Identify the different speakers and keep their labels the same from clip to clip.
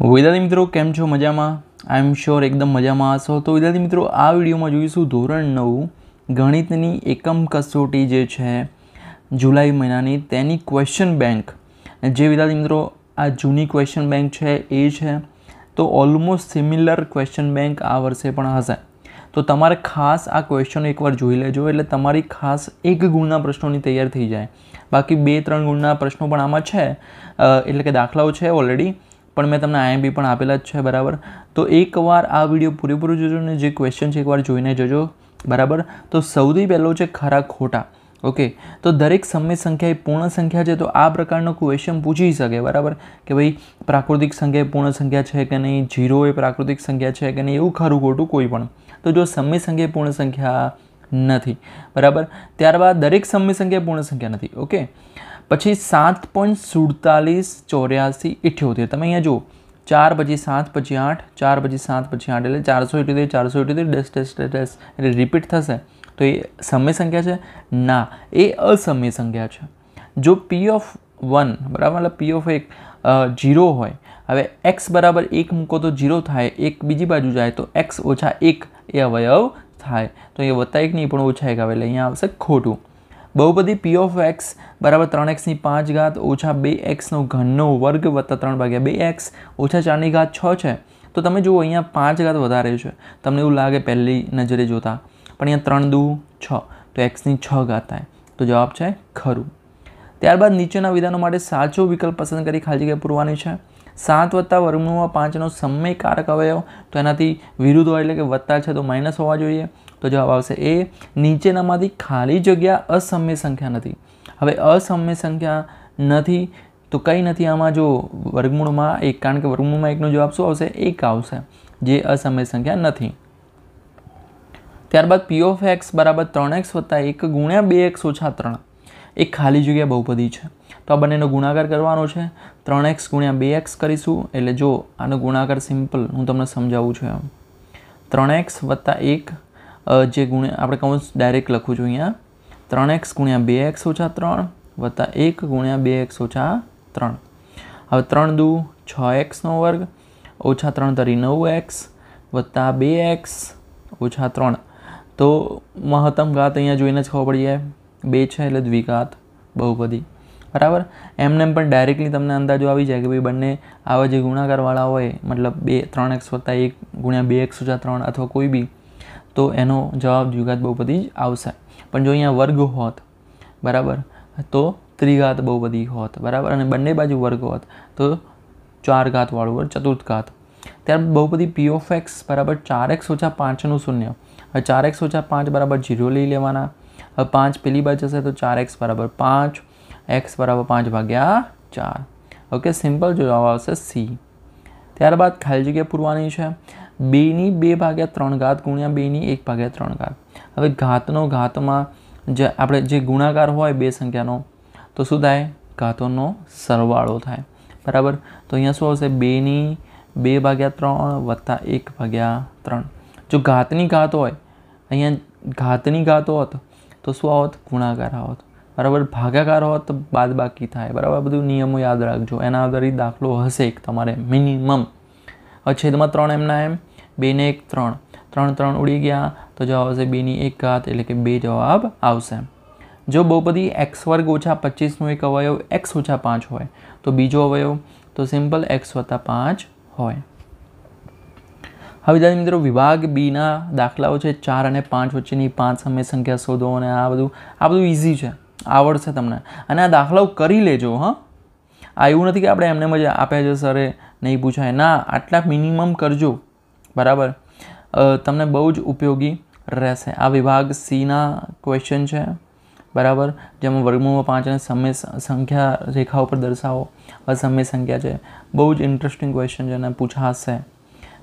Speaker 1: વિદ્યાર્થી મિત્રો, કેમ છો? મજામાં? આઈ એમ શ્યોર એકદમ મજામાં હશો. તો વિદ્યાર્થી મિત્રો, આ વિડીયોમાં જોઈશું ધોરણ નવ ગણિતની એકમ કસોટી જે છે જુલાઈ મહિનાની. તેની ક્વેશ્ચન બેંક જે વિદ્યાર્થી મિત્રો, આ જૂની ક્વેશ્ચન બેંક છે એ છે. તો ઓલમોસ્ટ સિમિલર ક્વેશ્ચન બેંક આ વર્ષે પણ હશે. તો તમારે ખાસ આ ક્વેશ્ચન એકવાર જોઈ લેજો, એટલે તમારી ખાસ એક ગુણના પ્રશ્નોની તૈયાર થઈ જાય. બાકી બે, ત્રણ ગુણના પ્રશ્નો પણ આમાં છે. એટલે કે દાખલાઓ છે ઓલરેડી પણ મેં તમને આઈએમબી પણ આપેલા જ છે, બરાબર? તો એકવાર આ વીડિયો પૂરેપૂરું જોજો ને જે ક્વેશ્ચન છે એકવાર જોઈને જજો, બરાબર? તો સૌથી પહેલો છે ખરા ખોટા, ઓકે? તો દરેક સમય સંખ્યા એ પૂર્ણ સંખ્યા છે, તો આ પ્રકારનો ક્વેશ્ચન પૂછી શકે, બરાબર? કે ભાઈ, પ્રાકૃતિક સંખ્યા એ પૂર્ણ સંખ્યા છે કે નહીં? જીરો એ પ્રાકૃતિક સંખ્યા છે કે નહીં? એવું ખરું ખોટું કોઈ પણ. તો જો સમય સંખ્યા પૂર્ણ સંખ્યા નથી, બરાબર? ત્યારબાદ દરેક સમય સંખ્યા પૂર્ણ સંખ્યા નથી, ઓકે? પછી સાત પોઈન્ટ સુડતાલીસ ચોર્યાસી ઇઠ્યોતેર. તમે અહીંયા જુઓ, ચાર પછી સાત પછી આઠ, ચાર પછી સાત પછી આઠ એટલે ચારસો ઇઠ્યોતેર ચારસો ઇઠ્યોતેર ડેસ ડેસ ડેસ એટલે રિપીટ થશે. તો એ સમય સંખ્યા છે? ના, એ અસમય સંખ્યા છે. જો પી ઓફ વન બરાબર? મતલબ પી ઓફ એક જીરો હોય, હવે એક્સ બરાબર એક મૂકો તો જીરો થાય, એક બીજી બાજુ જાય તો એક્સ ઓછા એક એ અવયવ થાય. તો એ વત્તા એક નહીં, પણ ઓછા એક આવે. એટલે અહીંયા આવશે ખોટું. બહુપદી પી ઓફ એક્સ બરાબર ત્રણ એક્સની પાંચ ઘાત ઓછા બે એક્સનો ઘનનો વર્ગ વત્તા ત્રણ ભાગ્યા બે એક્સ ઓછા ચારની ઘાત છ છે. તો તમે જુઓ, અહીંયા પાંચ ઘાત વધારે છે. તમને એવું લાગે પહેલી નજરે જોતા. પણ અહીંયા ત્રણ દુ છ. તો એક્સની છ ઘાત થાય. તો જવાબ છે ખરું. ત્યારબાદ નીચેના વિધાનો માટે સાચો વિકલ્પ પસંદ કરી ખાલી જગ્યા પૂરવાની છે. સાત વત્તા વર્ગમૂળમાં પાંચનો સમયકારક અવયવ. તો એનાથી વિરુદ્ધ હોય એટલે કે વત્તા છે તો માઇનસ હોવા જોઈએ. તો જવાબ આવશે એ. નીચેનામાંથી ખાલી જગ્યા અસમય સંખ્યા નથી. હવે અસમય સંખ્યા નથી તો કંઈ નથી. આમાં જો વર્ગમૂળમાં એક, કારણ કે વર્ગમૂળમાં એકનો જવાબ શું આવશે? એક આવશે, જે અસમય સંખ્યા નથી. ત્યારબાદ પી ઓફ એક્સ બરાબર ત્રણ એક્સ વત્તા એક ગુણ્યા બે એક્સ ઓછા ત્રણ. એ ખાલી જગ્યા બહુપદી છે. તો આ બંનેનો ગુણાકાર કરવાનો છે. ત્રણ એક્સ ગુણ્યા બે એક્સ કરીશું. એટલે જો આનો ગુણાકાર સિમ્પલ, હું તમને સમજાવું છું એમ. ત્રણ એક્સ વત્તા એક જે ગુણ્યા આપણે કહું ડાયરેક્ટ લખું છું અહીંયા. ત્રણ એક્સ ગુણ્યા બે એક્સ ઓછા ત્રણ વત્તા એક ગુણ્યા બે એક્સ ઓછા ત્રણ. હવે ત્રણ દુ છ એક્સનો વર્ગ, ઓછા ત્રણ તરી નવ એક્સ વત્તા બે એક્સ ઓછા ત્રણ. તો મહત્તમ ઘાત અહીંયા જોઈને જ ખબર પડી જાય. બે છે એટલે દ્વિઘાત બહુપદી. બરાબર? એમને એમ પણ ડાયરેક્ટલી તમને અંદાજો આવી જાય કે ભાઈ બંને આવા જે ગુણાકારવાળા હોય, મતલબ બે, ત્રણ એક્સ વત્તા એક ગુણ્યા બે એક્સ ઓછા ત્રણ અથવા કોઈ બી, તો એનો જવાબ દ્વિઘાત બહુપદી જ આવશે. પણ જો અહીંયા વર્ગ હોત, બરાબર, તો ત્રિઘાત બહુપદી હોત, બરાબર? અને બંને બાજુ વર્ગ હોત, તો ચાર ઘાતવાળું વર્ગ, ચતુર્થ ઘાત. ત્યારબાદ બહુપદી પી ઓફ એક્સ બરાબર ચાર એક્સ ઓછા પાંચનું શૂન્ય. હવે ચાર એક્સ ઓછા પાંચ બરાબર જીરો લઈ લેવાના. હવે પાંચ પેલી બાજુ જશે તો ચાર એક્સ બરાબર પાંચ. એક્સ બરાબર પાંચ ભાગ્યા ચાર. ઓકે સિમ્પલ જવાબ આવશે સી ત્યારબાદ ખાલી જગ્યા પૂરવાની છે. બેની બે ભાગ્યા ત્રણ ઘાત ગુણ્યા બેની એક ભાગ્યા ત્રણ ઘાત. હવે ઘાતનો ઘાતમાં જે આપણે જે ગુણાકાર હોય બે સંખ્યાનો, તો શું થાય? ઘાતોનો સરવાળો થાય. બરાબર? તો અહીંયા શું આવશે? બેની બે ભાગ્યા ત્રણ વત્તા એક ભાગ્યા ત્રણ. જો ઘાતની ઘાત હોય, અહીંયા ઘાતની ઘાત હોત, તો શું આવત? ગુણાકાર આવત. બરાબર? ભાગાકાર હોત તો બાદ બાકી થાય. બરાબર? બધું નિયમો યાદ રાખજો. એના આધારિત દાખલો હશે એક તમારે મિનિમમ અછેદમાં ત્રણ એમના એમ? બેને એક ત્રણ. ત્રણ ત્રણ ઉડી ગયા તો જવાબ આવશે બેની એક ઘાત, એટલે કે બે જવાબ આવશે. જો બહુપદી એક્સ વર્ગ ઓછા પચીસનો એક અવયવ એક્સ ઓછા પાંચ હોય, તો બીજો અવયવ તો સિમ્પલ એક્સ વત્તા પાંચ હોય. હવે વિદ્યાર્થી મિત્રો, વિભાગ બીના દાખલાઓ છે. ચાર અને પાંચ વચ્ચેની પાંચ સમય સંખ્યા શોધો અને આ બધું આ બધું ઇઝી છે. આવડશે તમને. અને આ દાખલાઓ કરી લેજો, હા. આ એવું નથી કે આપણે એમને મજા આપ્યા છે, સરે, નહીં પૂછાય. ના, આટલા મિનિમમ કરજો. બરાબર? તમને બહુ જ ઉપયોગી રહેશે. આ વિભાગ સીના ક્વેશ્ચન છે. બરાબર? જેમાં વર્ગમૂળમાં પાંચ અને સમય સંખ્યા રેખા ઉપર દર્શાવો. અસમય સંખ્યા છે. બહુ જ ઇન્ટરેસ્ટિંગ ક્વેશ્ચન છે અને પૂછાશે.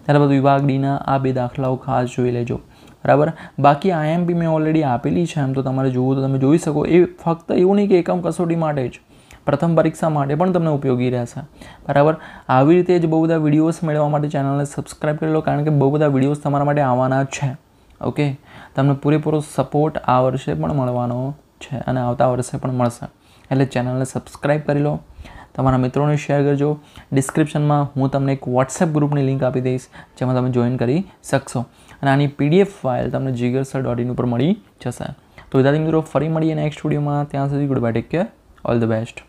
Speaker 1: ત્યારબાદ વિભાગ ડીના આ બે દાખલાઓ ખાસ જોઈ લેજો. બરાબર? બાકી આઈએમપી મેં ઓલરેડી આપેલી છે એમ તો તમારે જોવું તો તમે જોઈ શકો. એ ફક્ત એવું નહીં કે એકમ કસોટી માટે જ. પ્રથમ પરીક્ષા માટે પણ તમને ઉપયોગી રહેશે. બરાબર? આવી રીતે જ બહુ બધા વિડીયોઝ મેળવવા માટે ચેનલને સબસ્ક્રાઈબ કરી લો, કારણ કે બહુ બધા વિડીયોઝ તમારા માટે આવવાના છે. ઓકે તમને પૂરેપૂરો સપોર્ટ આ વર્ષે પણ મળવાનો છે અને આવતા વર્ષે પણ મળશે. એટલે ચેનલને સબસ્ક્રાઈબ કરી લો. તમારા મિત્રોને શેર કરજો. ડિસ્ક્રિપ્શનમાં હું તમને એક વોટ્સએપ ગ્રુપની લિંક આપી દઈશ, જેમાં તમે જોઈન કરી શકશો. અને આની પીડીએફ ફાઇલ તમને જીગરસર ડોટ ઇન ઉપર મળી જશે. તો વિદ્યાર્થી મિત્રો, ફરી મળીએ નેક્સ્ટ સ્ટુડિયોમાં ત્યાં સુધી goodbye take care all the best